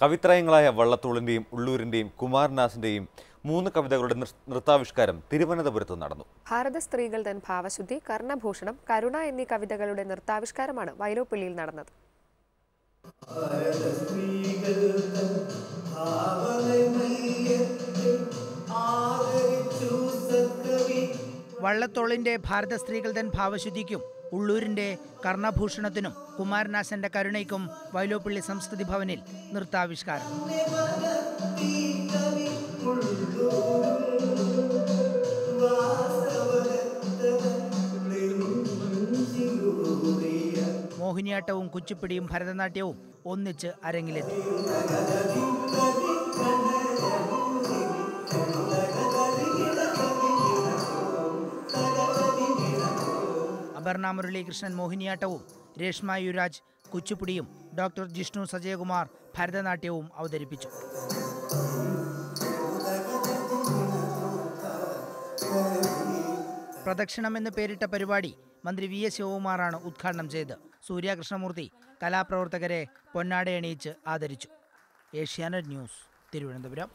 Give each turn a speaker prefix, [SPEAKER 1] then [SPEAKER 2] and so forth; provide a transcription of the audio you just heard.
[SPEAKER 1] കവിത്രയങ്ങളായ വള്ളത്തോളിന്റെയും ഉള്ളൂരിന്റെയും കുമാരനാസിന്റെയും മൂന്ന് കവിതകളുടെ നൃത്താവിഷ്കാരം തിരുവനന്തപുരത്ത് നടന്നു.
[SPEAKER 2] ഭാരത സ്ത്രീകൾ തൻ ഭാവശുദ്ധി കർണഭൂഷണം കരുണ എന്നീ കവിതകളുടെ നൃത്താവിഷ്കാരമാണ് വൈലോപ്പിള്ളിയിൽ നടന്നത്.
[SPEAKER 3] വള്ളത്തോളിന്റെ ഭാരത സ്ത്രീകൾ തൻ ഭാവശുദ്ധിക്കും ഉള്ളൂരിന്റെ കർണഭൂഷണത്തിനും കുമാരനാശന്റെ കരുണയ്ക്കും വൈലോപ്പിള്ളി സംസ്കൃതി ഭവനിൽ നൃത്താവിഷ്കാരം. മോഹിനിയാട്ടവും കുച്ചിപ്പിടിയും ഭരതനാട്യവും ഒന്നിച്ച് അരങ്ങിലെത്തി. അപർണ മുരളീകൃഷ്ണൻ മോഹിനിയാട്ടവും രേഷ്മ യുരാജ് കുച്ചുപുടിയും ഡോക്ടർ ജിഷ്ണു സജയകുമാർ ഭരതനാട്യവും അവതരിപ്പിച്ചു. പ്രദക്ഷിണം എന്ന് പേരിട്ട പരിപാടി മന്ത്രി വി എസ് ശിവകുമാറാണ് ഉദ്ഘാടനം ചെയ്തത് സൂര്യകൃഷ്ണമൂർത്തി കലാപ്രവർത്തകരെ പൊന്നാടയണിയിച്ച് ആദരിച്ചു. Asianet news Thiruvananthapuram.